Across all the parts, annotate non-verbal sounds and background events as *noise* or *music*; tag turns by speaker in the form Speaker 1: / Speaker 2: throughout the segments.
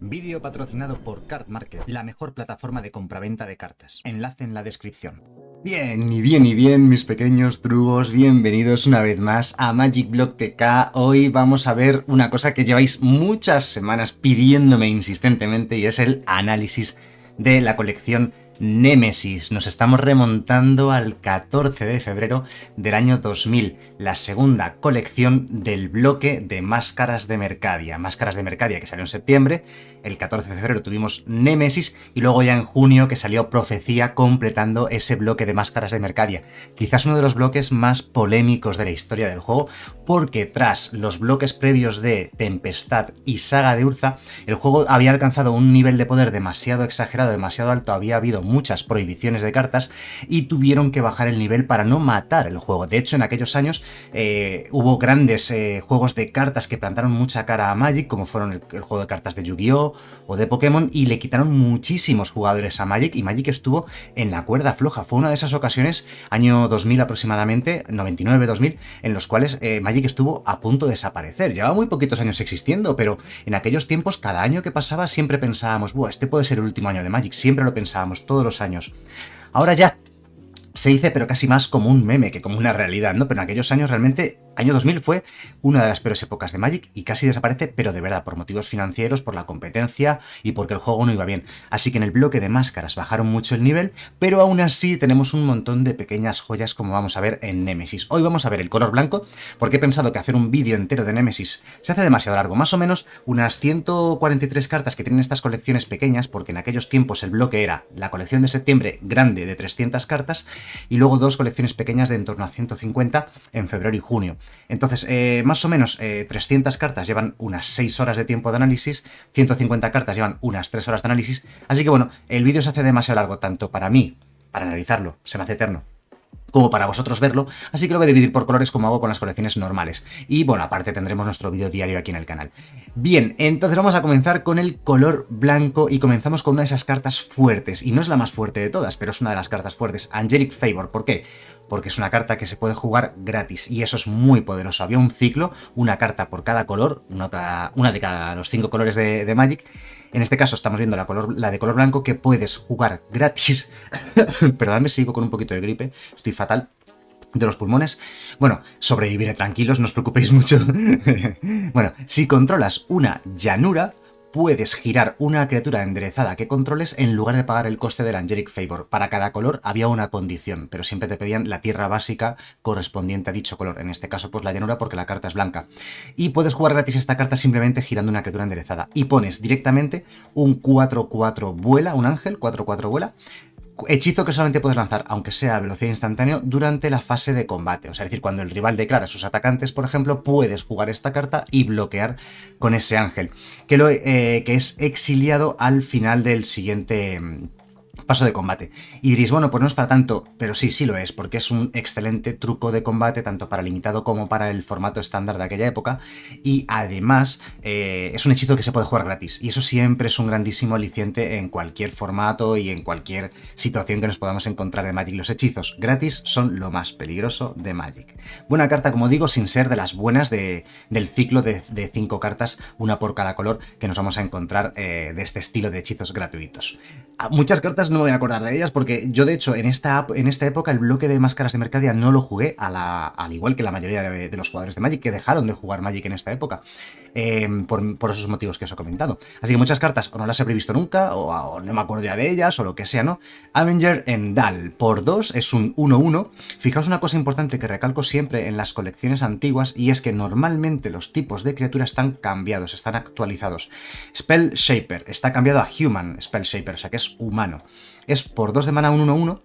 Speaker 1: Vídeo patrocinado por Card Market, la mejor plataforma de compraventa de cartas. Enlace en la descripción. Bien, y bien, y bien, mis pequeños drugos, bienvenidos una vez más a Magic Block TK. Hoy vamos a ver una cosa que lleváis muchas semanas pidiéndome insistentemente y es el análisis de la colección Nemesis. Nos estamos remontando al 14 de febrero del año 2000, la segunda colección del bloque de máscaras de Mercadia. Máscaras de Mercadia que salió en septiembre, el 14 de febrero tuvimos Nemesis y luego ya en junio que salió Profecía completando ese bloque de máscaras de Mercadia. Quizás uno de los bloques más polémicos de la historia del juego porque tras los bloques previos de Tempestad y Saga de Urza, el juego había alcanzado un nivel de poder demasiado exagerado, demasiado alto, había habido muchas prohibiciones de cartas y tuvieron que bajar el nivel para no matar el juego. De hecho, en aquellos años eh, hubo grandes eh, juegos de cartas que plantaron mucha cara a Magic, como fueron el, el juego de cartas de Yu-Gi-Oh! O de Pokémon, y le quitaron muchísimos jugadores a Magic y Magic estuvo en la cuerda floja. Fue una de esas ocasiones, año 2000 aproximadamente, 99-2000, en los cuales eh, Magic estuvo a punto de desaparecer. Llevaba muy poquitos años existiendo, pero en aquellos tiempos, cada año que pasaba, siempre pensábamos, Buah, este puede ser el último año de Magic, siempre lo pensábamos, todos los años. Ahora ya se dice, pero casi más como un meme que como una realidad, ¿no? Pero en aquellos años realmente Año 2000 fue una de las peores épocas de Magic y casi desaparece, pero de verdad, por motivos financieros, por la competencia y porque el juego no iba bien. Así que en el bloque de máscaras bajaron mucho el nivel, pero aún así tenemos un montón de pequeñas joyas como vamos a ver en Nemesis. Hoy vamos a ver el color blanco, porque he pensado que hacer un vídeo entero de Nemesis se hace demasiado largo. Más o menos unas 143 cartas que tienen estas colecciones pequeñas, porque en aquellos tiempos el bloque era la colección de septiembre grande de 300 cartas y luego dos colecciones pequeñas de en torno a 150 en febrero y junio. Entonces, eh, más o menos 300 eh, cartas llevan unas 6 horas de tiempo de análisis, 150 cartas llevan unas 3 horas de análisis, así que bueno, el vídeo se hace demasiado largo, tanto para mí, para analizarlo, se me hace eterno, como para vosotros verlo, así que lo voy a dividir por colores como hago con las colecciones normales. Y bueno, aparte tendremos nuestro vídeo diario aquí en el canal. Bien, entonces vamos a comenzar con el color blanco y comenzamos con una de esas cartas fuertes, y no es la más fuerte de todas, pero es una de las cartas fuertes, Angelic Favor. ¿Por qué? Porque es una carta que se puede jugar gratis y eso es muy poderoso. Había un ciclo, una carta por cada color, una de cada los cinco colores de, Magic. En este caso estamos viendo la de color blanco que puedes jugar gratis. *laughs* Perdóname, sigo con un poquito de gripe, estoy fatal de los pulmones. Bueno, sobreviviré tranquilos, no os preocupéis mucho. *laughs* bueno, si controlas una llanura, puedes girar una criatura enderezada que controles en lugar de pagar el coste del Angelic Favor. Para cada color había una condición, pero siempre te pedían la tierra básica correspondiente a dicho color. En este caso, pues la llanura porque la carta es blanca. Y puedes jugar gratis esta carta simplemente girando una criatura enderezada. Y pones directamente un 4-4 vuela, un ángel, 4-4 vuela, hechizo que solamente puedes lanzar, aunque sea a velocidad instantánea, durante la fase de combate. O sea, es decir, cuando el rival declara a sus atacantes, por ejemplo, puedes jugar esta carta y bloquear con ese ángel, que, lo, eh, que es exiliado al final del siguiente mm, paso de combate. Y diréis, bueno, pues no es para tanto, pero sí, sí lo es, porque es un excelente truco de combate, tanto para limitado como para el formato estándar de aquella época, y además eh, es un hechizo que se puede jugar gratis, y eso siempre es un grandísimo aliciente en cualquier formato y en cualquier situación que nos podamos encontrar de Magic. Los hechizos gratis son lo más peligroso de Magic. Buena carta, como digo, sin ser de las buenas de, del ciclo de, cinco cartas, una por cada color, que nos vamos a encontrar eh, de este estilo de hechizos gratuitos. Muchas cartas no me voy a acordar de ellas porque yo de hecho en esta, en esta época el bloque de máscaras de Mercadia no lo jugué al igual que la mayoría de, los jugadores de Magic que dejaron de jugar Magic en esta época em, por, esos motivos que os he comentado. Así que muchas cartas o no las he previsto nunca o, no me acuerdo ya de ellas o lo que sea, ¿no? Avenger Endal por 2 es un 1-1. Fijaos una cosa importante que recalco siempre en las colecciones antiguas y es que normalmente los tipos de criatura están cambiados, están actualizados. Spell Shaper está cambiado a Human Spell Shaper, o sea que es humano. Es por 2 de mana un 1-1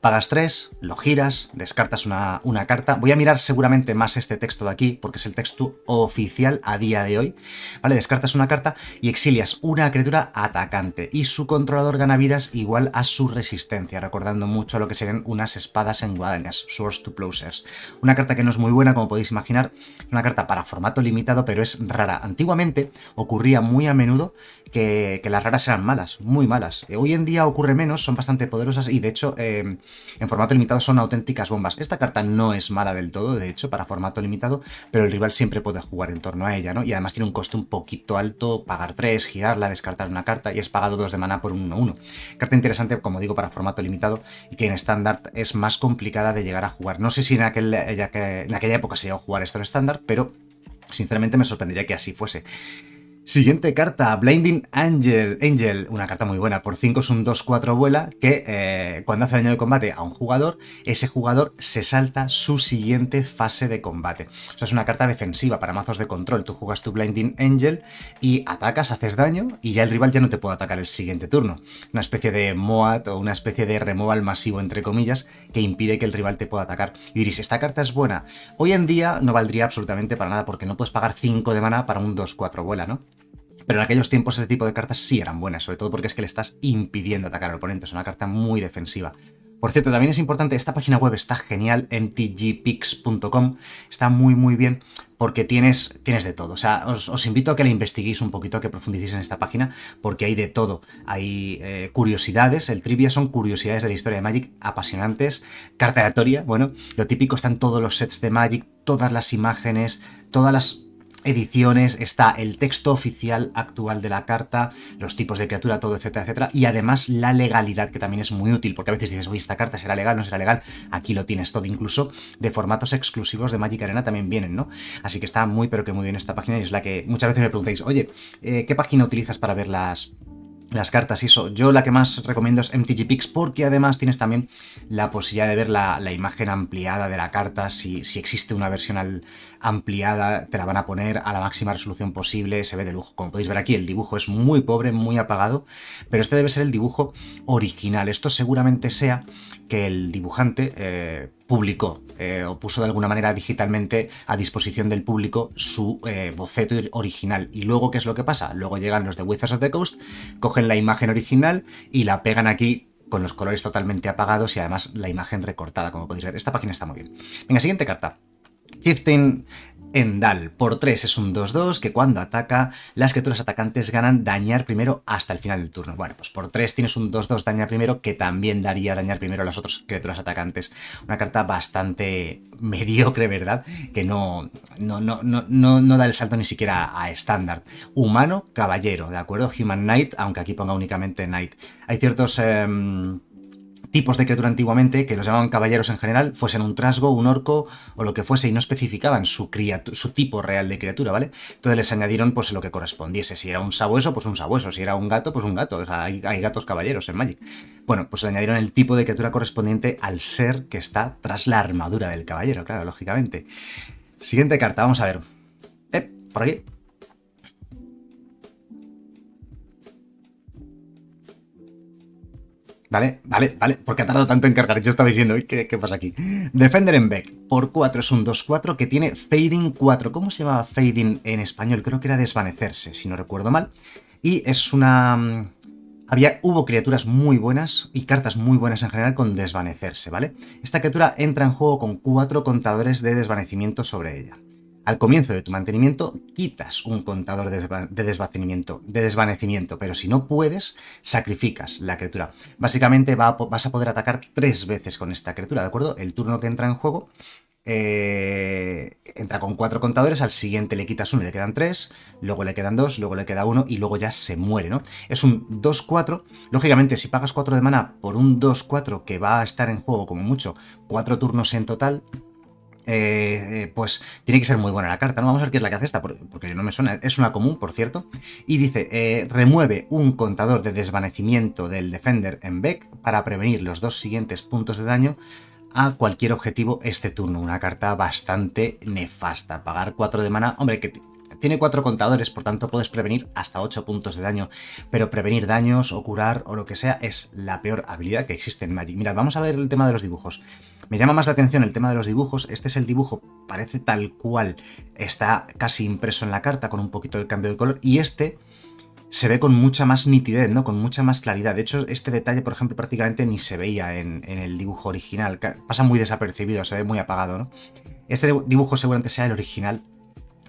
Speaker 1: Pagas 3, lo giras, descartas una, una, carta. Voy a mirar seguramente más este texto de aquí, porque es el texto oficial a día de hoy. ¿Vale? Descartas una carta y exilias una criatura atacante. Y su controlador gana vidas igual a su resistencia, recordando mucho a lo que serían unas espadas en guadañas, Swords to Plowshares. Una carta que no es muy buena, como podéis imaginar. Una carta para formato limitado, pero es rara. Antiguamente ocurría muy a menudo que, las raras eran malas, muy malas. Hoy en día ocurre menos, son bastante poderosas y de hecho... Eh, en formato limitado son auténticas bombas. Esta carta no es mala del todo, de hecho, para formato limitado, pero el rival siempre puede jugar en torno a ella, ¿no? Y además tiene un coste un poquito alto, pagar 3, girarla, descartar una carta y es pagado 2 de mana por un 1-1. Carta interesante, como digo, para formato limitado y que en estándar es más complicada de llegar a jugar. No sé si en, en aquella época se llegó a jugar esto en estándar, pero sinceramente me sorprendería que así fuese. Siguiente carta, Blinding Angel. Angel, una carta muy buena. Por 5 es un 2-4 vuela que eh, cuando hace daño de combate a un jugador, ese jugador se salta su siguiente fase de combate. O sea, es una carta defensiva para mazos de control. Tú juegas tu Blinding Angel y atacas, haces daño y ya el rival ya no te puede atacar el siguiente turno. Una especie de MOAT o una especie de removal masivo, entre comillas, que impide que el rival te pueda atacar. Y diréis, ¿esta carta es buena? Hoy en día no valdría absolutamente para nada porque no puedes pagar 5 de mana para un 2-4 vuela, ¿no? Pero en aquellos tiempos ese tipo de cartas sí eran buenas, sobre todo porque es que le estás impidiendo atacar al oponente, es una carta muy defensiva. Por cierto, también es importante, esta página web está genial, mtgpix.com, está muy muy bien porque tienes, tienes de todo. O sea, os, invito a que la investiguéis un poquito, a que profundicéis en esta página, porque hay de todo. Hay eh, curiosidades, el trivia son curiosidades de la historia de Magic apasionantes, carta aleatoria, bueno, lo típico están todos los sets de Magic, todas las imágenes, todas las ediciones, está el texto oficial actual de la carta, los tipos de criatura, todo, etcétera, etcétera, y además la legalidad, que también es muy útil, porque a veces dices, oye, esta carta será legal, no será legal, aquí lo tienes todo, incluso de formatos exclusivos de Magic Arena también vienen, ¿no? Así que está muy, pero que muy bien esta página y es la que muchas veces me preguntáis, oye, eh, ¿qué página utilizas para ver las las cartas y eso. Yo la que más recomiendo es MTG porque además tienes también la posibilidad de ver la, imagen ampliada de la carta. Si, si existe una versión ampliada, te la van a poner a la máxima resolución posible, se ve de lujo. Como podéis ver aquí, el dibujo es muy pobre, muy apagado, pero este debe ser el dibujo original. Esto seguramente sea que el dibujante eh, publicó eh, o puso de alguna manera digitalmente a disposición del público su eh, boceto original. Y luego, ¿qué es lo que pasa? Luego llegan los de Wizards of the Coast, cogen la imagen original y la pegan aquí con los colores totalmente apagados y además la imagen recortada, como podéis ver. Esta página está muy bien. Venga, siguiente carta. Chieftain Endal por 3 es un 2-2 que cuando ataca, las criaturas atacantes ganan dañar primero hasta el final del turno. Bueno, pues por 3 tienes un 2-2 dañar primero que también daría dañar primero a las otras criaturas atacantes. Una carta bastante mediocre, ¿verdad? Que no, no, no, no, no, da el salto ni siquiera a estándar. Humano, caballero, ¿de acuerdo? Human Knight, aunque aquí ponga únicamente Knight. Hay ciertos... Em, tipos de criatura antiguamente, que los llamaban caballeros en general, fuesen un trasgo, un orco o lo que fuese, y no especificaban su, su tipo real de criatura, ¿vale? Entonces les añadieron pues lo que correspondiese. Si era un sabueso, pues un sabueso. Si era un gato, pues un gato. O sea, hay, hay gatos caballeros en Magic. Bueno, pues le añadieron el tipo de criatura correspondiente al ser que está tras la armadura del caballero, claro, lógicamente. Siguiente carta, vamos a ver. Eh, por aquí. Vale, vale, vale, porque ha tardado tanto en cargar. Yo estaba diciendo, ¿qué, pasa aquí? Defender en Beck, por 4 es un 2-4 que tiene Fading 4. ¿Cómo se llama Fading en español? Creo que era desvanecerse, si no recuerdo mal. Y es una... Mm, había, hubo criaturas muy buenas y cartas muy buenas en general con desvanecerse, ¿vale? Esta criatura entra en juego con 4 contadores de desvanecimiento sobre ella. Al comienzo de tu mantenimiento quitas un contador de, desvanecimiento, de desvanecimiento, pero si no puedes, sacrificas la criatura. Básicamente vas a poder atacar tres veces con esta criatura, ¿de acuerdo? El turno que entra en juego eh, entra con cuatro contadores, al siguiente le quitas uno y le quedan tres, luego le quedan dos, luego le queda uno y luego ya se muere, ¿no? Es un 2-4. Lógicamente, si pagas 4 de mana por un 2-4 que va a estar en juego como mucho cuatro turnos en total, eh, eh, pues tiene que ser muy buena la carta. ¿no? Vamos a ver qué es la que hace esta, porque no me suena. Es una común, por cierto. Y dice, eh, remueve un contador de desvanecimiento del Defender en Beck para prevenir los dos siguientes puntos de daño a cualquier objetivo este turno. Una carta bastante nefasta. Pagar 4 de mana, hombre, que tiene 4 contadores, por tanto puedes prevenir hasta 8 puntos de daño, pero prevenir daños o curar o lo que sea es la peor habilidad que existe en Magic. Mirad, vamos a ver el tema de los dibujos. Me llama más la atención el tema de los dibujos. Este es el dibujo, parece tal cual, está casi impreso en la carta con un poquito de cambio de color. Y este se ve con mucha más nitidez, ¿no? Con mucha más claridad. De hecho, este detalle, por ejemplo, prácticamente ni se veía en, el dibujo original. Pasa muy desapercibido, se ve muy apagado, ¿no? Este dibujo seguramente sea el original,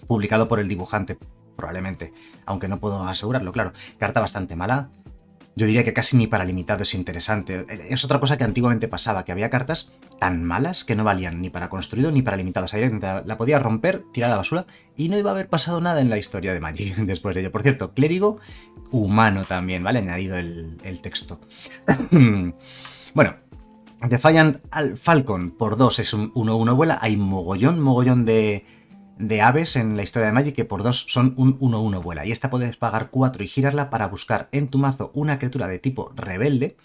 Speaker 1: publicado por el dibujante, probablemente. Aunque no puedo asegurarlo, claro. Carta bastante mala yo diría que casi ni para limitado es interesante. Es otra cosa que antiguamente pasaba, que había cartas tan malas que no valían ni para construido ni para limitado. O sea, la podía romper, tirar a la basura y no iba a haber pasado nada en la historia de Magic *laughs* después de ello. Por cierto, clérigo humano también, ¿vale? Añadido el, el texto. *clears throat* bueno, Defiant Falcon por 2 es un 1-1 vuela. Hay mogollón, mogollón de, de aves en la historia de Magic que por 2 son un 1-1 vuela. Y esta puedes pagar 4 y girarla para buscar en tu mazo una criatura de tipo rebelde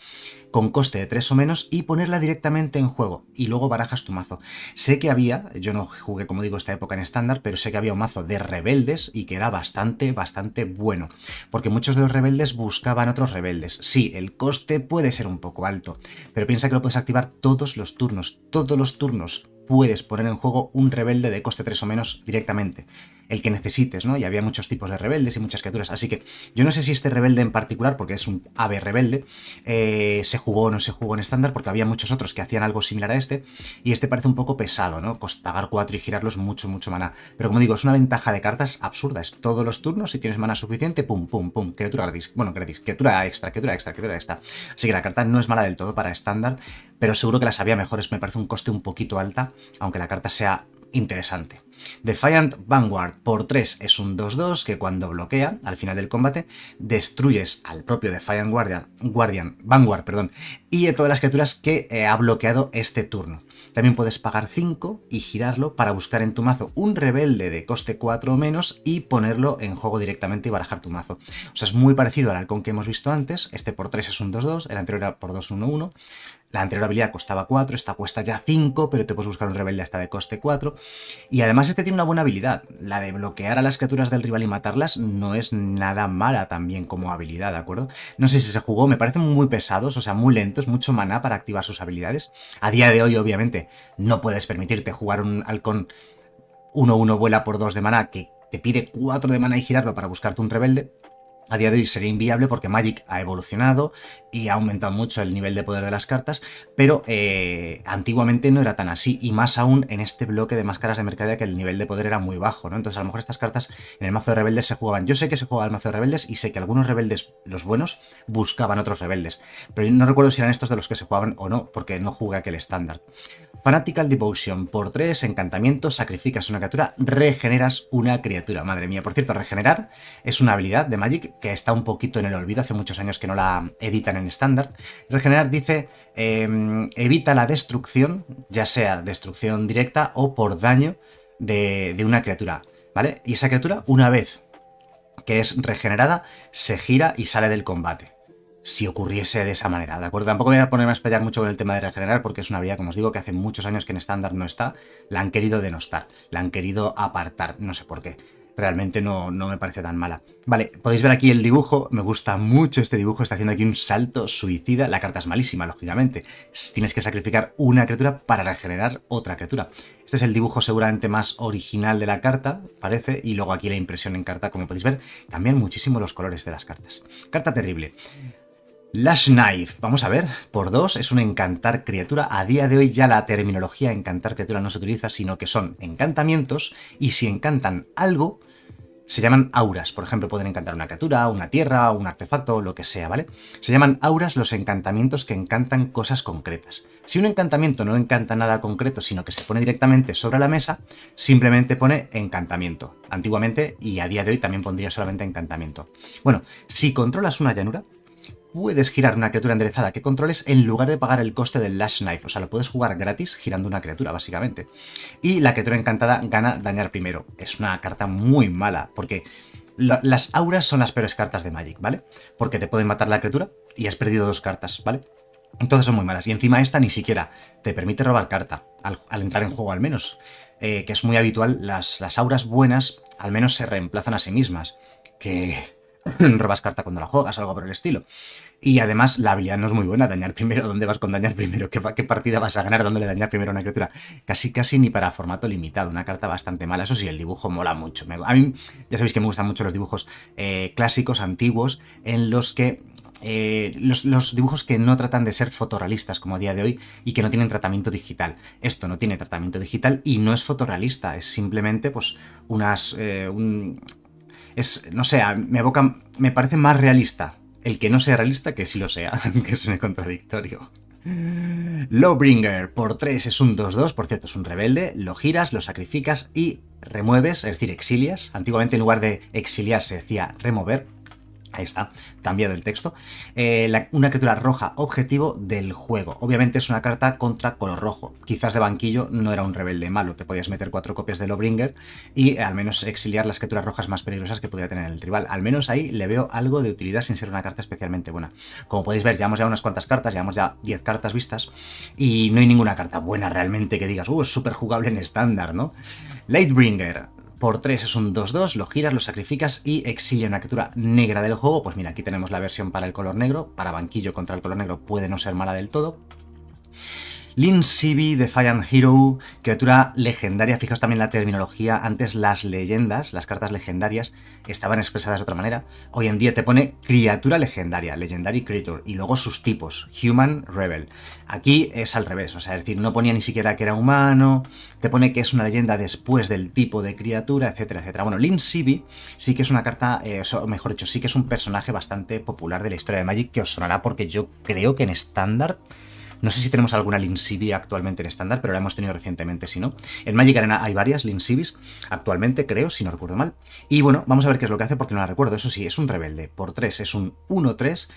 Speaker 1: con coste de 3 o menos y ponerla directamente en juego. Y luego barajas tu mazo. Sé que había, yo no jugué como digo esta época en estándar, pero sé que había un mazo de rebeldes y que era bastante, bastante bueno. Porque muchos de los rebeldes buscaban otros rebeldes. Sí, el coste puede ser un poco alto, pero piensa que lo puedes activar todos los turnos. Todos los turnos puedes poner en juego un rebelde de coste 3 o menos directamente el que necesites, ¿no? Y había muchos tipos de rebeldes y muchas criaturas. Así que yo no sé si este rebelde en particular, porque es un ave rebelde, eh, se jugó o no se jugó en estándar, porque había muchos otros que hacían algo similar a este, y este parece un poco pesado, ¿no? Pagar 4 y girarlos mucho, mucho mana. Pero como digo, es una ventaja de cartas absurda. Es todos los turnos, si tienes mana suficiente, pum, pum, pum, criatura gratis. Bueno, gratis, criatura extra, criatura extra, criatura extra. Así que la carta no es mala del todo para estándar, pero seguro que las había mejores. Me parece un coste un poquito alta, aunque la carta sea interesante. Defiant Vanguard por 3 es un 2-2 que cuando bloquea al final del combate destruyes al propio Defiant Guardian, Guardian Vanguard perdón, y a todas las criaturas que eh, ha bloqueado este turno. También puedes pagar 5 y girarlo para buscar en tu mazo un rebelde de coste 4 o menos y ponerlo en juego directamente y barajar tu mazo. O sea, es muy parecido al halcón que hemos visto antes. Este por 3 es un 2-2, el anterior era por 2 1-1. La anterior habilidad costaba 4, esta cuesta ya 5, pero te puedes buscar un rebelde hasta de coste 4. Y además este tiene una buena habilidad. La de bloquear a las criaturas del rival y matarlas no es nada mala también como habilidad, ¿de acuerdo? No sé si se jugó, me parecen muy pesados, o sea, muy lentos, mucho maná para activar sus habilidades. A día de hoy, obviamente, no puedes permitirte jugar un halcón 1-1 vuela por 2 de maná que te pide 4 de maná y girarlo para buscarte un rebelde, a día de hoy sería inviable porque Magic ha evolucionado y ha aumentado mucho el nivel de poder de las cartas, pero eh, antiguamente no era tan así, y más aún en este bloque de máscaras de mercadería que el nivel de poder era muy bajo, ¿no? Entonces a lo mejor estas cartas en el mazo de rebeldes se jugaban. Yo sé que se jugaba el mazo de rebeldes y sé que algunos rebeldes, los buenos, buscaban otros rebeldes, pero no recuerdo si eran estos de los que se jugaban o no, porque no jugué aquel estándar. Fanatical Devotion, por 3, encantamiento, sacrificas una criatura, regeneras una criatura. Madre mía, por cierto, regenerar es una habilidad de Magic que está un poquito en el olvido, hace muchos años que no la editan en estándar. Regenerar dice, em, evita la destrucción, ya sea destrucción directa o por daño de, de una criatura, ¿vale? Y esa criatura, una vez que es regenerada, se gira y sale del combate si ocurriese de esa manera, ¿de acuerdo? Tampoco me voy a ponerme a espallar mucho con el tema de regenerar porque es una habilidad, como os digo, que hace muchos años que en estándar no está, la han querido denostar, la han querido apartar, no sé por qué realmente no, no, me parece tan mala. Vale, podéis ver aquí el dibujo, me gusta mucho este dibujo, está haciendo aquí un salto suicida, la carta es malísima, lógicamente, tienes que sacrificar una criatura para regenerar otra criatura. Este es el dibujo seguramente más original de la carta, parece, y luego aquí la impresión en carta, como podéis ver, cambian muchísimo los colores de las cartas. Carta terrible. Lash Knife, vamos a ver, por dos es un encantar criatura. A día de hoy ya la terminología encantar criatura no se utiliza, sino que son encantamientos y si encantan algo, se llaman auras. Por ejemplo, pueden encantar una criatura, una tierra, un artefacto, lo que sea, ¿vale? Se llaman auras los encantamientos que encantan cosas concretas. Si un encantamiento no encanta nada concreto, sino que se pone directamente sobre la mesa, simplemente pone encantamiento. Antiguamente y a día de hoy también pondría solamente encantamiento. Bueno, si controlas una llanura, puedes girar una criatura enderezada que controles en lugar de pagar el coste del Lash Knife. O sea, lo puedes jugar gratis girando una criatura, básicamente. Y la criatura encantada gana dañar primero. Es una carta muy mala, porque las auras son las peores cartas de Magic, ¿vale? Porque te pueden matar la criatura y has perdido dos cartas, ¿vale? Entonces son muy malas. Y encima esta ni siquiera te permite robar carta, al, entrar en juego al menos. Eh, que es muy habitual, las, las auras buenas al menos se reemplazan a sí mismas. Que *laughs* robas carta cuando la juegas, algo por el estilo. Y además la habilidad no es muy buena, dañar primero, *laughs* ¿dónde vas con dañar primero? ¿Qué, qué partida vas a ganar dándole dañar primero a una criatura? Casi casi ni para formato limitado, una carta bastante mala. Eso sí, el dibujo mola mucho. a mí ya sabéis que me gustan mucho los dibujos eh, clásicos, antiguos, en los que eh, los, los, dibujos que no tratan de ser fotorrealistas como a día de hoy y que no tienen tratamiento digital. Esto no tiene tratamiento digital y no es fotorrealista, es simplemente pues unas... Eh, un, es, no sé, me evoca, me parece más realista El que no sea realista, que sí lo sea, *laughs* aunque suene contradictorio. Lowbringer por 3 es un 2-2, por cierto es un rebelde, lo giras, lo sacrificas y remueves, es decir, exilias. Antiguamente en lugar de exiliar se decía remover, Ahí está, cambiado el texto. Eh, una criatura roja objetivo del juego. Obviamente es una carta contra color rojo. Quizás de banquillo no era un rebelde malo. Te podías meter cuatro copias de Lowbringer y al menos exiliar las criaturas rojas más peligrosas que pudiera tener el rival. Al menos ahí le veo algo de utilidad sin ser una carta especialmente buena. Como podéis ver, llevamos ya unas cuantas cartas, llevamos ya 10 cartas vistas y no hay ninguna carta buena realmente que digas, uh, es súper jugable en estándar, ¿no? Lightbringer, por 3 es un 2-2, lo giras, lo sacrificas y exilia una criatura negra del juego. Pues mira, aquí tenemos la versión para el color negro, para banquillo contra el color negro puede no ser mala del todo. Lin Sibi, Defiant Hero, criatura legendaria. Fijaos también la terminología. Antes las leyendas, las cartas legendarias, estaban expresadas de otra manera. Hoy en día te pone criatura legendaria, Legendary Creature, y luego sus tipos, Human, Rebel. Aquí es al revés, o sea, es decir, no ponía ni siquiera que era humano, te pone que es una leyenda después del tipo de criatura, etcétera, etcétera. Bueno, Lin Sibi sí que es una carta, eh, mejor dicho, sí que es un personaje bastante popular de la historia de Magic que os sonará porque yo creo que en estándar no sé si tenemos alguna Linsibi actualmente en estándar, pero la hemos tenido recientemente, si no. En Magic Arena hay varias Linsibis actualmente, creo, si no recuerdo mal. Y bueno, vamos a ver qué es lo que hace porque no la recuerdo. Eso sí, es un rebelde. Por 3 es un 1-3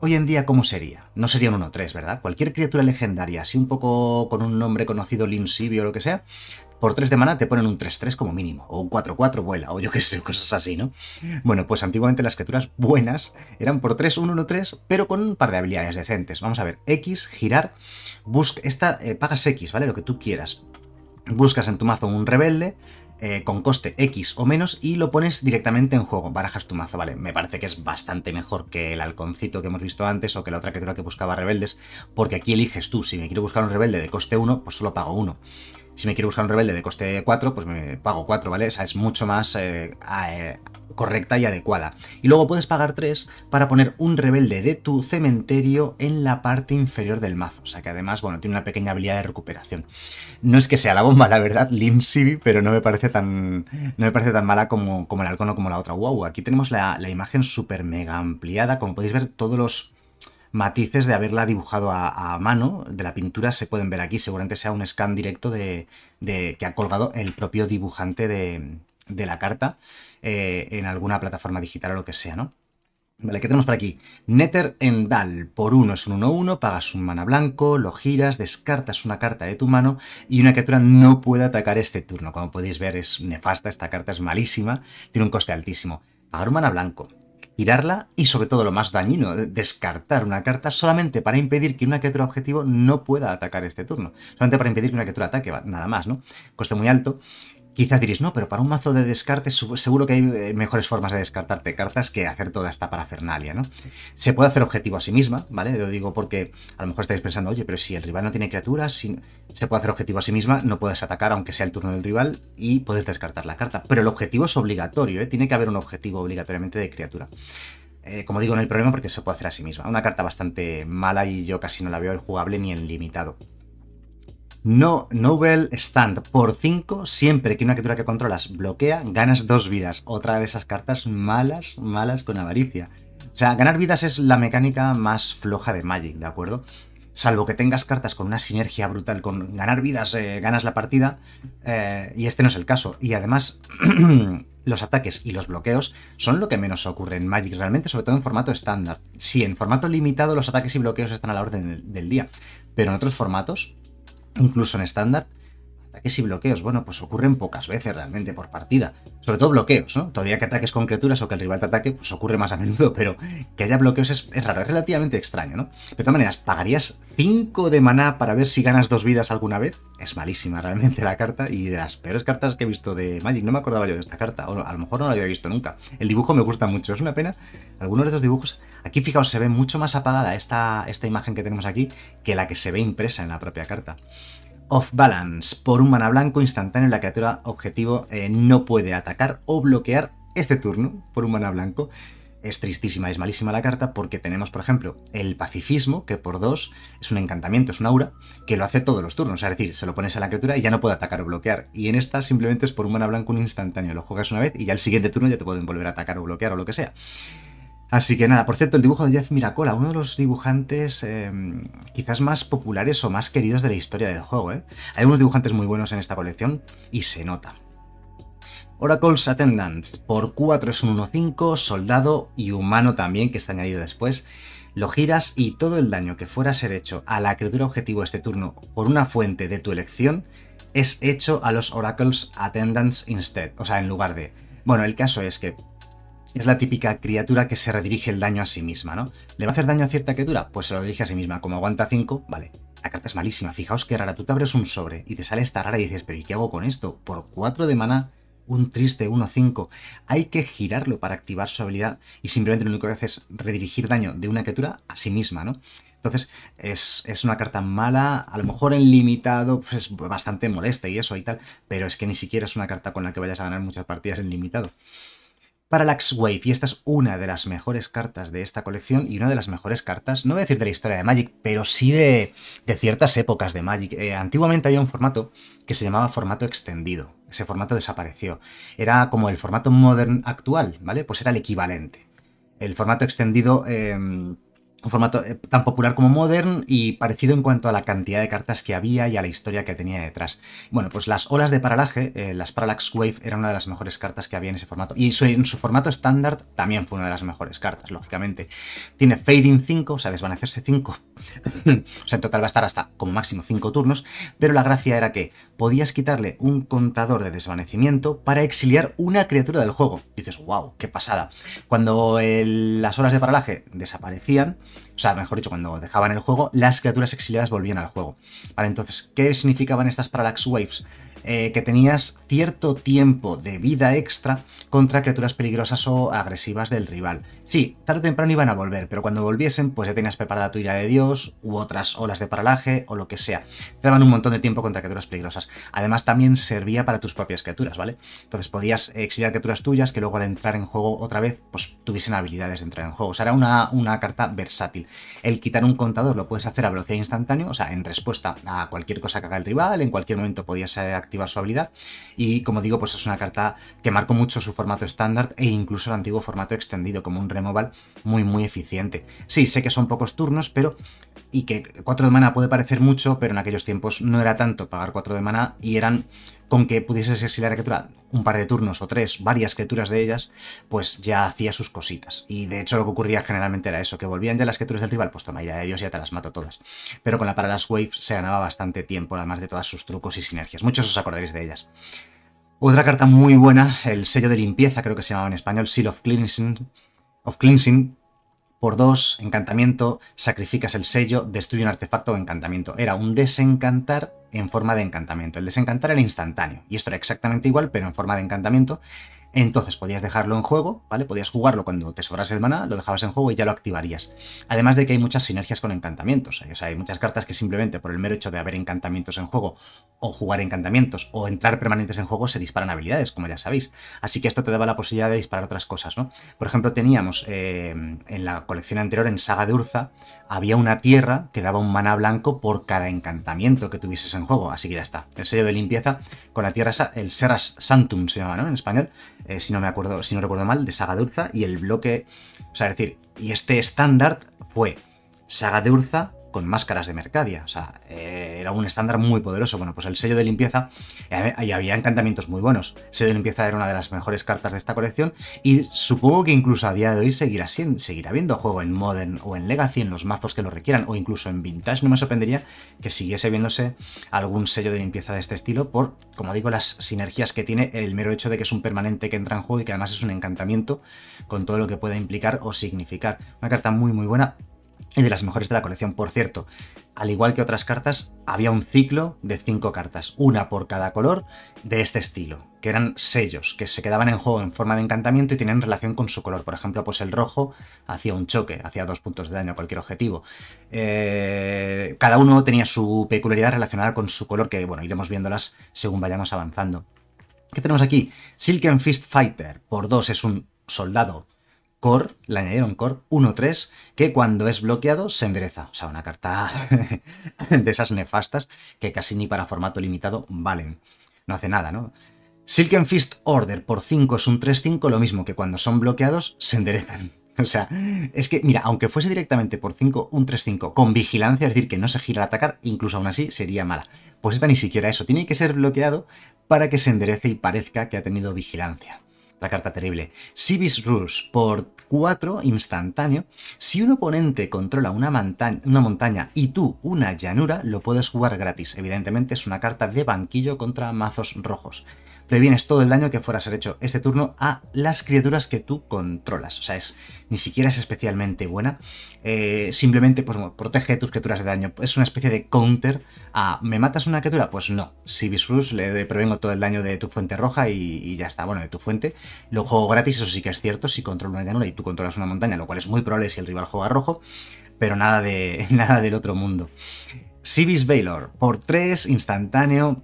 Speaker 1: Hoy en día, ¿cómo sería? No sería un 1-3, ¿verdad? Cualquier criatura legendaria, así un poco con un nombre conocido, Linsibio o lo que sea, por 3 de mana te ponen un 3-3 como mínimo, o un 4-4 vuela, o yo qué sé, *laughs* cosas así, ¿no? Bueno, pues antiguamente las criaturas buenas eran por 3, 1, 1, 3, pero con un par de habilidades decentes. Vamos a ver, X, girar, busca, esta, eh, pagas X, ¿vale? Lo que tú quieras. Buscas en tu mazo un rebelde, eh, con coste X o menos y lo pones directamente en juego, barajas tu mazo, ¿vale? Me parece que es bastante mejor que el halconcito que hemos visto antes o que la otra criatura que buscaba rebeldes, porque aquí eliges tú, si me quiero buscar un rebelde de coste 1, pues solo pago 1. Si me quiero buscar un rebelde de coste 4, pues me pago 4, ¿vale? O sea, es mucho más eh, eh, correcta y adecuada. Y luego puedes pagar 3 para poner un rebelde de tu cementerio en la parte inferior del mazo. O sea que además, bueno, tiene una pequeña habilidad de recuperación. No es que sea la bomba, la verdad, Lim pero no me parece tan, no me parece tan mala como, como el halcón o como la otra. Wow, aquí tenemos la, la imagen súper mega ampliada. Como podéis ver, todos los matices de haberla dibujado a, mano, de la pintura se pueden ver aquí, seguramente sea un scan directo de, que ha colgado el propio dibujante de, la carta eh, en alguna plataforma digital o lo que sea, ¿no? Vale, ¿qué tenemos por aquí? Nether Endal, por uno es un 1-1, pagas un mana blanco, lo giras, descartas una carta de tu mano y una criatura no puede atacar este turno. Como podéis ver es nefasta, esta carta es malísima, tiene un coste altísimo. Pagar un mana blanco, girarla y sobre todo lo más dañino, descartar una carta solamente para impedir que una criatura objetivo no pueda atacar este turno. Solamente para impedir que una criatura ataque, nada más, ¿no? Coste muy alto. Quizás diréis, no, pero para un mazo de descarte seguro que hay eh, mejores formas de descartarte cartas que hacer toda esta parafernalia, ¿no? Se puede hacer objetivo a sí misma, ¿vale? Lo digo porque a lo mejor estáis pensando, oye, pero si el rival no tiene criaturas, si... se puede hacer objetivo a sí misma, no puedes atacar aunque sea el turno del rival y puedes descartar la carta. Pero el objetivo es obligatorio, ¿eh? Tiene que haber un objetivo obligatoriamente de criatura. Eh, como digo, no hay problema porque se puede hacer a sí misma. Una carta bastante mala y yo casi no la veo jugable ni en limitado. No, Nobel Stand por 5, siempre que una criatura que controlas bloquea, ganas dos vidas. Otra de esas cartas malas, malas con avaricia. O sea, ganar vidas es la mecánica más floja de Magic, ¿de acuerdo? Salvo que tengas cartas con una sinergia brutal, con ganar vidas, eh, ganas la partida, eh, y este no es el caso. Y además, *clears throat* los ataques y los bloqueos son lo que menos ocurre en Magic realmente, sobre todo en formato estándar. Sí, en formato limitado los ataques y bloqueos están a la orden del día, pero en otros formatos incluso en estándar, ataques y bloqueos, bueno, pues ocurren pocas veces realmente por partida. Sobre todo bloqueos, ¿no? Todavía que ataques con criaturas o que el rival te ataque, pues ocurre más a menudo, pero que haya bloqueos es, raro, es relativamente extraño, ¿no? De todas maneras, ¿pagarías 5 de maná para ver si ganas dos vidas alguna vez? Es malísima realmente la carta y de las peores cartas que he visto de Magic. No me acordaba yo de esta carta, o a lo mejor no la había visto nunca. El dibujo me gusta mucho, es una pena. Algunos de estos dibujos, aquí fijaos, se ve mucho más apagada esta, esta imagen que tenemos aquí que la que se ve impresa en la propia carta. Off Balance. Por un mana blanco instantáneo, la criatura objetivo eh, no puede atacar o bloquear este turno por un mana blanco. Es tristísima, es malísima la carta porque tenemos, por ejemplo, el pacifismo, que por dos es un encantamiento, es un aura, que lo hace todos los turnos. Es decir, se lo pones a la criatura y ya no puede atacar o bloquear. Y en esta simplemente es por un mana blanco un instantáneo. Lo juegas una vez y ya el siguiente turno ya te pueden volver a atacar o bloquear o lo que sea. Así que nada, por cierto, el dibujo de Jeff Miracola, uno de los dibujantes em, quizás más populares o más queridos de la historia del juego. ¿eh? Hay unos dibujantes muy buenos en esta colección y se nota. Oracle's Attendants, por 4 es un 1-5, soldado y humano también, que está añadido después. Lo giras y todo el daño que fuera a ser hecho a la criatura objetivo este turno por una fuente de tu elección es hecho a los Oracle's Attendants instead, o sea, en lugar de... Bueno, el caso es que es la típica criatura que se redirige el daño a sí misma, ¿no? ¿Le va a hacer daño a cierta criatura? Pues se lo dirige a sí misma. Como aguanta 5, vale. La carta es malísima. Fijaos qué rara. Tú te abres un sobre y te sale esta rara y dices, pero ¿y qué hago con esto? Por 4 de mana, un triste 1-5. Hay que girarlo para activar su habilidad y simplemente lo único que hace es redirigir daño de una criatura a sí misma, ¿no? Entonces es, es, una carta mala, a lo mejor en limitado pues es bastante molesta y eso y tal, pero es que ni siquiera es una carta con la que vayas a ganar muchas partidas en limitado. Parallax Wave, y esta es una de las mejores cartas de esta colección y una de las mejores cartas, no voy a decir de la historia de Magic, pero sí de, ciertas épocas de Magic. Eh, antiguamente había un formato que se llamaba formato extendido, ese formato desapareció. Era como el formato modern actual, ¿vale? Pues era el equivalente. El formato extendido... Em, un formato eh, tan popular como Modern y parecido en cuanto a la cantidad de cartas que había y a la historia que tenía detrás. Bueno, pues las olas de paralaje, eh, las Parallax Wave, eran una de las mejores cartas que había en ese formato. Y en su formato estándar también fue una de las mejores cartas, lógicamente. Tiene Fading 5, o sea, desvanecerse 5. *laughs* o sea, en total va a estar hasta como máximo 5 turnos, pero la gracia era que podías quitarle un contador de desvanecimiento para exiliar una criatura del juego. dices, wow, qué pasada. Cuando las olas de paralaje desaparecían, o sea, mejor dicho, cuando dejaban el juego, las criaturas exiliadas volvían al juego. Vale, entonces, ¿qué significaban estas Parallax Waves? Eh, que tenías cierto tiempo de vida extra contra criaturas peligrosas o agresivas del rival. Sí, tarde o temprano iban a volver, pero cuando volviesen, pues ya tenías preparada tu ira de Dios, u otras olas de paralaje, o lo que sea. Te daban un montón de tiempo contra criaturas peligrosas. Además, también servía para tus propias criaturas, ¿vale? Entonces podías exiliar criaturas tuyas que luego al entrar en juego otra vez, pues tuviesen habilidades de entrar en juego. O sea, era una, una carta versátil. El quitar un contador lo puedes hacer a velocidad instantánea, o sea, en respuesta a cualquier cosa que haga el rival, en cualquier momento podías activar su habilidad. Y como digo, pues es una carta que marcó mucho su formato estándar e incluso el antiguo formato extendido, como un removal muy, muy eficiente. Sí, sé que son pocos turnos, pero y que 4 de mana puede parecer mucho, pero en aquellos tiempos no era tanto pagar 4 de mana y eran con que pudieses exiliar a criatura un par de turnos o tres, varias criaturas de ellas, pues ya hacía sus cositas. Y de hecho lo que ocurría generalmente era eso, que volvían ya las criaturas del rival, pues toma de Dios, ya te las mato todas. Pero con la Parallax Wave se ganaba bastante tiempo, además de todas sus trucos y sinergias. Muchos os acordaréis de ellas. Otra carta muy buena, el sello de limpieza, creo que se llamaba en español, Seal of Cleansing, of Cleansing por dos, encantamiento, sacrificas el sello, destruye un artefacto o encantamiento. Era un desencantar en forma de encantamiento. El desencantar era instantáneo, y esto era exactamente igual, pero en forma de encantamiento, entonces podías dejarlo en juego, ¿vale? Podías jugarlo cuando te sobrase el mana, lo dejabas en juego y ya lo activarías. Además de que hay muchas sinergias con encantamientos. O sea, hay muchas cartas que simplemente por el mero hecho de haber encantamientos en juego, o jugar encantamientos, o entrar permanentes en juego, se disparan habilidades, como ya sabéis. Así que esto te daba la posibilidad de disparar otras cosas, ¿no? Por ejemplo, teníamos eh, en la colección anterior, en Saga de Urza, había una tierra que daba un mana blanco por cada encantamiento que tuvieses en juego. Así que ya está. El sello de limpieza con la tierra, el Serras Santum se llama, ¿no? En español. Eh, si no me acuerdo, si no recuerdo mal, de Saga de Urza, y el bloque, o sea, es decir, y este estándar fue Saga de Urza con máscaras de Mercadia. O sea, eh, era un estándar muy poderoso. Bueno, pues el sello de limpieza, eh, ahí había encantamientos muy buenos. El sello de limpieza era una de las mejores cartas de esta colección y supongo que incluso a día de hoy seguirá, siendo, seguirá habiendo juego en Modern o en Legacy, en los mazos que lo requieran, o incluso en Vintage. No me sorprendería que siguiese viéndose algún sello de limpieza de este estilo por, como digo, las sinergias que tiene el mero hecho de que es un permanente que entra en juego y que además es un encantamiento con todo lo que puede implicar o significar. Una carta muy muy buena y de las mejores de la colección. Por cierto, al igual que otras cartas, había un ciclo de cinco cartas, una por cada color de este estilo, que eran sellos que se quedaban en juego en forma de encantamiento y tenían relación con su color. Por ejemplo, pues el rojo hacía un choque, hacía dos puntos de daño a cualquier objetivo. Eh, cada uno tenía su peculiaridad relacionada con su color, que bueno, iremos viéndolas según vayamos avanzando. ¿Qué tenemos aquí? Silken Fist Fighter, por dos es un soldado Core, le añadieron Core 1-3, que cuando es bloqueado se endereza. O sea, una carta *laughs* de esas nefastas que casi ni para formato limitado valen. No hace nada, ¿no? Silken Fist Order por 5 es un 3-5, lo mismo que cuando son bloqueados se enderezan. *laughs* O sea, es que, mira, aunque fuese directamente por 5, un 3-5, con vigilancia, es decir, que no se gira al atacar, incluso aún así sería mala. Pues esta ni siquiera eso, tiene que ser bloqueado para que se enderece y parezca que ha tenido vigilancia. La carta terrible. Civis Rush por 4 instantáneo. Si un oponente controla una, una, montaña y tú una llanura, lo puedes jugar gratis. Evidentemente es una carta de banquillo contra mazos rojos previenes todo el daño que fuera a ser hecho este turno a las criaturas que tú controlas. O sea, es, ni siquiera es especialmente buena. Eh, simplemente pues, protege tus criaturas de daño. Es una especie de counter a ¿me matas una criatura? Pues no. Si Rush le prevengo todo el daño de tu fuente roja y, ya está. Bueno, de tu fuente. Lo juego gratis, eso sí que es cierto, si controlo una llanura y tú controlas una montaña, lo cual es muy probable si el rival juega rojo, pero nada, de, *laughs* nada del otro mundo. Civis Baylor, por 3, instantáneo,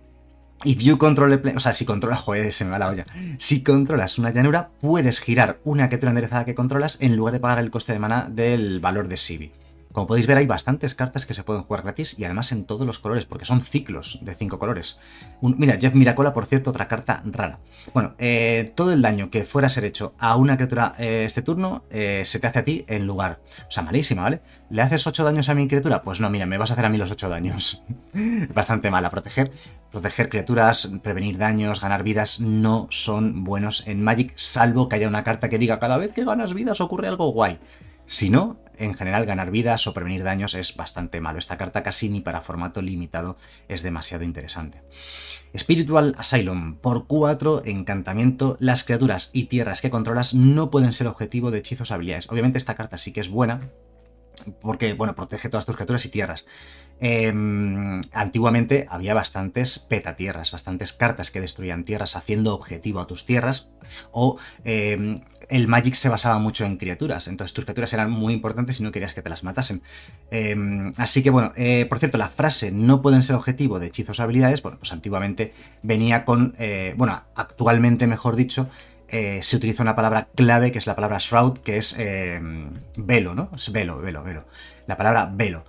Speaker 1: If you control o sea, si controlas, joder, se me va la olla. Si controlas una llanura, puedes girar una criatura enderezada que controlas en lugar de pagar el coste de mana del valor de Sibi. Como podéis ver, hay bastantes cartas que se pueden jugar gratis y además en todos los colores, porque son ciclos de cinco colores. mira, Jeff Miracola, por cierto, otra carta rara. Bueno, eh, todo el daño que fuera a ser hecho a una criatura eh, este turno eh, se te hace a ti en lugar. O sea, malísima, ¿vale? ¿Le haces 8 daños a mi criatura? Pues no, mira, me vas a hacer a mí los 8 daños. *laughs* Bastante mala. Proteger, proteger criaturas, prevenir daños, ganar vidas, no son buenos en Magic, salvo que haya una carta que diga cada vez que ganas vidas ocurre algo guay. Si no, en general ganar vidas o prevenir daños es bastante malo. Esta carta casi ni para formato limitado es demasiado interesante. Spiritual Asylum. Por 4, encantamiento, las criaturas y tierras que controlas no pueden ser objetivo de hechizos o habilidades. Obviamente esta carta sí que es buena, porque, bueno, protege todas tus criaturas y tierras. Em, antiguamente había bastantes petatierras, bastantes cartas que destruían tierras haciendo objetivo a tus tierras, o em, el Magic se basaba mucho en criaturas, entonces tus criaturas eran muy importantes y no querías que te las matasen. Em, así que bueno, eh, por cierto, la frase no pueden ser objetivo de hechizos o habilidades, bueno, pues antiguamente venía con, eh, bueno, actualmente mejor dicho, eh, se utiliza una palabra clave que es la palabra shroud, que es velo, ¿no? Es velo, velo, velo. La palabra velo.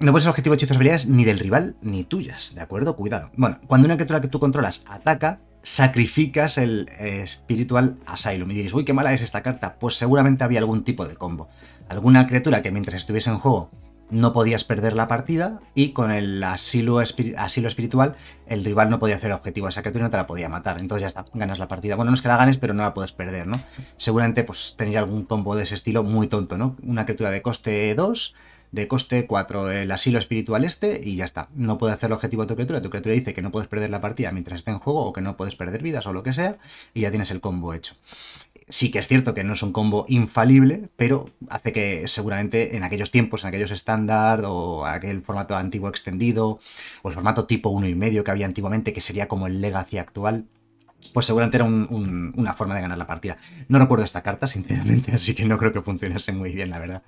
Speaker 1: No puede ser objetivo de hechizos habilidades ni del rival ni tuyas, ¿de acuerdo? Cuidado. Bueno, cuando una criatura que tú controlas ataca, sacrificas el eh, Spiritual Asylum. Y diréis, uy, qué mala es esta carta. Pues seguramente había algún tipo de combo. Alguna criatura que mientras estuviese en juego no podías perder la partida y con el asilo, asilo espiritual el rival no podía hacer objetivo a esa criatura no te la podía matar. Entonces ya está, ganas la partida. Bueno, no es que la ganes, pero no la puedes perder, ¿no? Seguramente pues tenéis algún combo de ese estilo muy tonto, ¿no? Una criatura de coste 2 de coste 4 el asilo espiritual este y ya está. No puede hacer el objetivo de tu criatura. Tu criatura dice que no puedes perder la partida mientras esté en juego o que no puedes perder vidas o lo que sea y ya tienes el combo hecho. Sí que es cierto que no es un combo infalible, pero hace que seguramente en aquellos tiempos, en aquellos estándar o aquel formato antiguo extendido o el formato tipo 1,5 que había antiguamente que sería como el Legacy actual, pues seguramente era una forma de ganar la partida. No recuerdo esta carta, sinceramente, *laughs* así que no creo que funcionase muy bien, la verdad.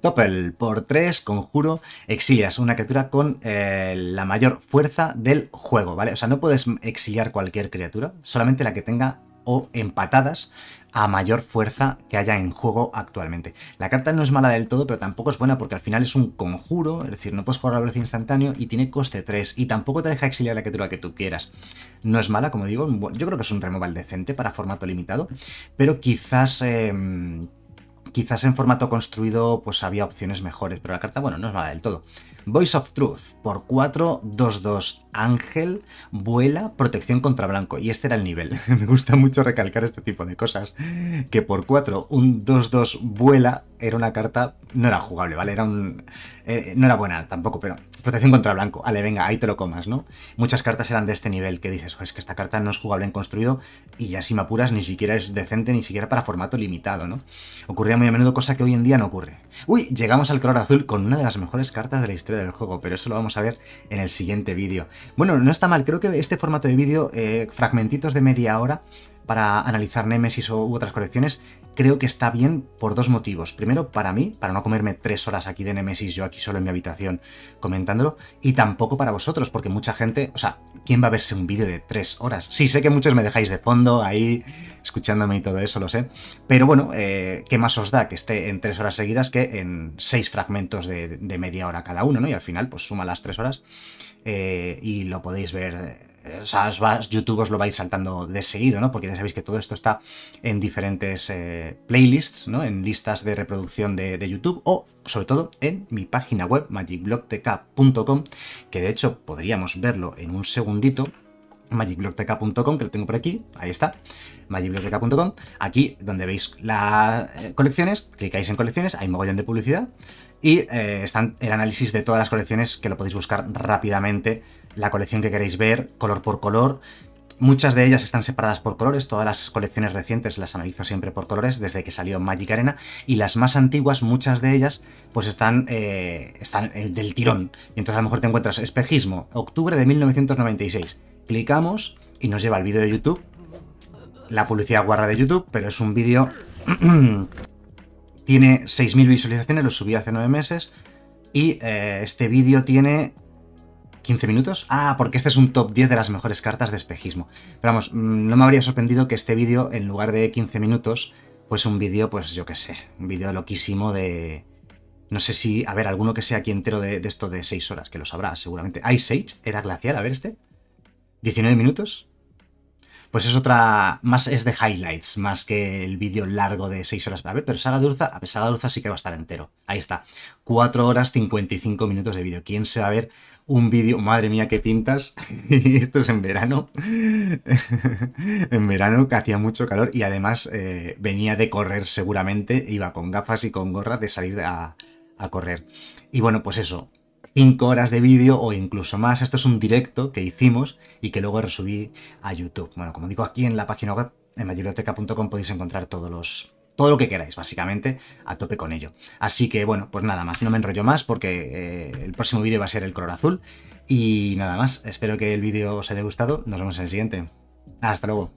Speaker 1: Topel, por 3, conjuro, exilias una criatura con eh, la mayor fuerza del juego, ¿vale? O sea, no puedes exiliar cualquier criatura, solamente la que tenga o empatadas a mayor fuerza que haya en juego actualmente. La carta no es mala del todo, pero tampoco es buena porque al final es un conjuro, es decir, no puedes jugar a velocidad instantáneo y tiene coste 3 y tampoco te deja exiliar la criatura que tú quieras. No es mala, como digo, yo creo que es un removal decente para formato limitado, pero quizás... Em, quizás en formato construido pues había opciones mejores, pero la carta, bueno, no es mala del todo. Voice of Truth, por 4, 2, 2, Ángel, vuela, protección contra blanco. Y este era el nivel. *laughs* Me gusta mucho recalcar este tipo de cosas. Que por 4, un 2, 2, vuela, era una carta, no era jugable, ¿vale? Era un... Eh, no era buena tampoco, pero protección contra blanco. Vale, venga, ahí te lo comas, ¿no? Muchas cartas eran de este nivel que dices, es que esta carta no es jugable en construido y ya si me apuras ni siquiera es decente, ni siquiera para formato limitado, ¿no? Ocurría muy a menudo, cosa que hoy en día no ocurre. Uy, llegamos al color azul con una de las mejores cartas de la historia del juego, pero eso lo vamos a ver en el siguiente vídeo. Bueno, no está mal, creo que este formato de vídeo, eh, fragmentitos de media hora, para analizar Nemesis u otras colecciones, creo que está bien por dos motivos. Primero, para mí, para no comerme tres horas aquí de Nemesis yo aquí solo en mi habitación comentándolo, y tampoco para vosotros, porque mucha gente, o sea, ¿quién va a verse un vídeo de tres horas? Sí, sé que muchos me dejáis de fondo ahí escuchándome y todo eso, lo sé, pero bueno, eh, ¿qué más os da que esté en tres horas seguidas que en seis fragmentos de, media hora cada uno, ¿no? Y al final, pues suma las tres horas eh, y lo podéis ver o sea, YouTube os lo vais saltando de seguido, ¿no? Porque ya sabéis que todo esto está en diferentes eh, playlists, ¿no? En listas de reproducción de, de, YouTube o, sobre todo, en mi página web, magicblogtk.com, que de hecho podríamos verlo en un segundito, magicblogtk.com, que lo tengo por aquí, ahí está, magicblogtk.com, aquí donde veis las eh, colecciones, clicáis en colecciones, hay mogollón de publicidad, y eh, están el análisis de todas las colecciones que lo podéis buscar rápidamente, la colección que queréis ver, color por color, Muchas de ellas están separadas por colores, todas las colecciones recientes las analizo siempre por colores desde que salió Magic Arena y las más antiguas, muchas de ellas, pues están, eh, están del tirón. Y entonces a lo mejor te encuentras espejismo, octubre de 1996 clicamos y nos lleva al vídeo de YouTube. La publicidad guarra de YouTube, pero es un vídeo... *clears throat* tiene 6.000 visualizaciones, lo subí hace 9 meses. Y eh, este vídeo tiene 15 minutos. Ah, porque este es un top 10 de las mejores cartas de espejismo. Pero vamos, mm, no me habría sorprendido que este vídeo, en lugar de 15 minutos, fuese un vídeo, pues yo qué sé, un vídeo loquísimo de... No sé si, a ver, alguno que sea aquí entero de, de esto de 6 horas, que lo sabrá seguramente. Ice Age, era glacial, a ver este. 19 minutos. Pues es otra, más es de highlights, más que el vídeo largo de 6 horas. A ver, pero Saga Dulza, a ver, Saga Dulza sí que va a estar entero. Ahí está, 4 horas 55 minutos de vídeo. ¿Quién se va a ver un vídeo? Madre mía, qué pintas. *laughs* Esto es en verano. *laughs* en verano que hacía mucho calor y además eh, venía de correr seguramente, iba con gafas y con gorra de salir a, a correr. Y bueno, pues eso, 5 horas de vídeo o incluso más. Esto es un directo que hicimos y que luego resubí a YouTube. Bueno, como digo, aquí en la página web, en mayorioteca.com podéis encontrar todos los, todo lo que queráis, básicamente, a tope con ello. Así que bueno, pues nada más, no me enrollo más porque eh, el próximo vídeo va a ser el color azul. Y nada más, espero que el vídeo os haya gustado. Nos vemos en el siguiente. Hasta luego.